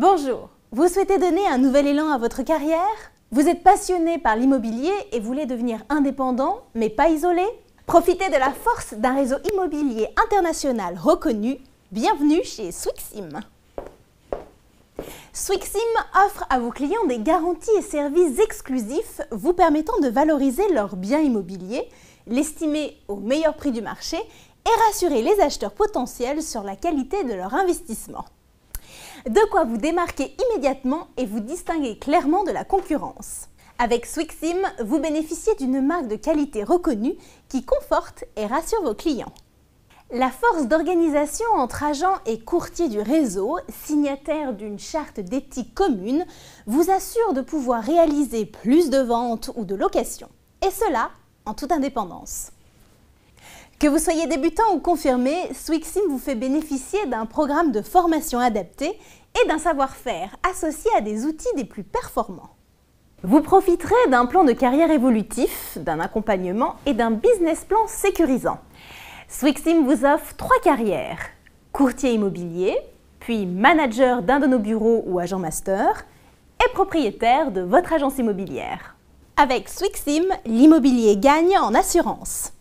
Bonjour, vous souhaitez donner un nouvel élan à votre carrière? Vous êtes passionné par l'immobilier et voulez devenir indépendant, mais pas isolé? Profitez de la force d'un réseau immobilier international reconnu. Bienvenue chez Swixim. Swixim offre à vos clients des garanties et services exclusifs vous permettant de valoriser leurs biens immobiliers, l'estimer au meilleur prix du marché et rassurer les acheteurs potentiels sur la qualité de leur investissement. De quoi vous démarquer immédiatement et vous distinguer clairement de la concurrence. Avec Swixim, vous bénéficiez d'une marque de qualité reconnue qui conforte et rassure vos clients. La force d'organisation entre agents et courtiers du réseau, signataires d'une charte d'éthique commune, vous assure de pouvoir réaliser plus de ventes ou de locations. Et cela en toute indépendance. Que vous soyez débutant ou confirmé, Swixim vous fait bénéficier d'un programme de formation adapté et d'un savoir-faire associé à des outils des plus performants. Vous profiterez d'un plan de carrière évolutif, d'un accompagnement et d'un business plan sécurisant. Swixim vous offre trois carrières courtier immobilier, puis manager d'un de nos bureaux ou agent master, et propriétaire de votre agence immobilière. Avec Swixim, l'immobilier gagne en assurance.